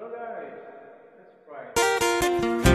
Hello guys, let's try.